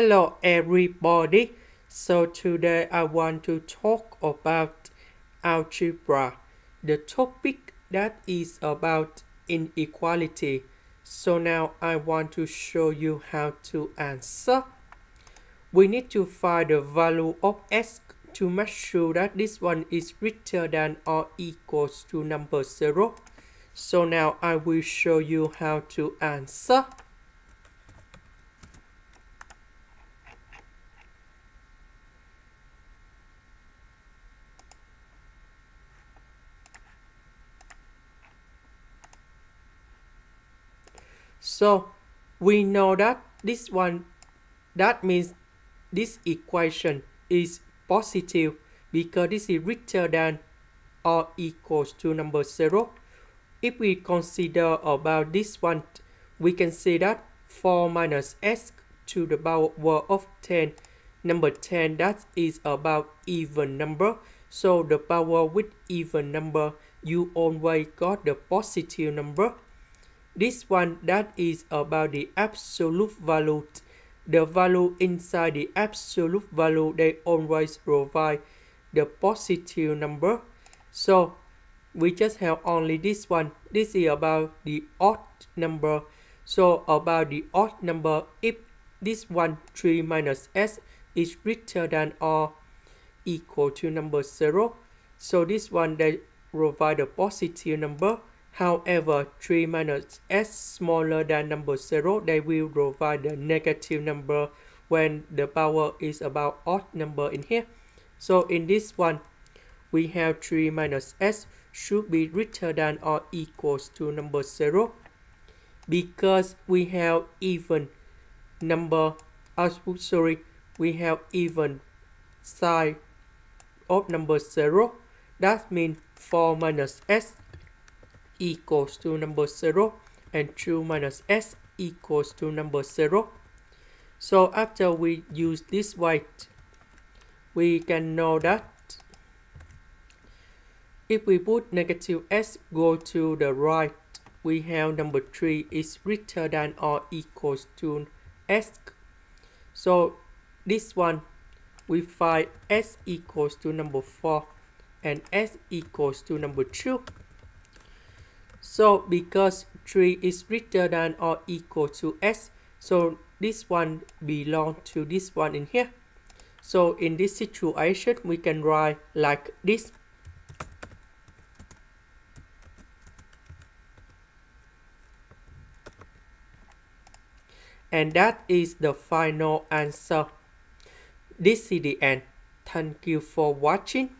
Hello everybody. So today I want to talk about algebra. The topic that is about inequality. So now I want to show you how to answer. We need to find the value of s to make sure that this one is greater than or equals to number 0. So now I will show you how to answer. So we know that this one, that means this equation is positive because this is greater than or equals to number 0. If we consider about this one, we can say that 4 minus s to the power of 10, number 10, that is about even number. So the power with even number, you always got the positive number. This one that is about the absolute value. The value inside the absolute value, they always provide the positive number. So we just have only this one. This is about the odd number. So about the odd number, if this one 3 minus s is greater than or equal to number 0, so this one they provide a positive number. However, 3 minus s smaller than number 0, they will provide the negative number when the power is about odd number in here. So in this one, we have 3 minus s should be greater than or equals to number 0 because we have even number, uh, sorry, we have even side of number 0. That means 4 minus s equals to number 0 and 2 minus s equals to number 0. So after we use this weight, we can know that if we put negative s go to the right, we have number 3 is greater than or equals to s. So this one, we find s equals to number 4 and s equals to number 2. So because 3 is greater than or equal to s, so this one belong to this one in here. So in this situation, we can write like this. And that is the final answer. This is the end. Thank you for watching.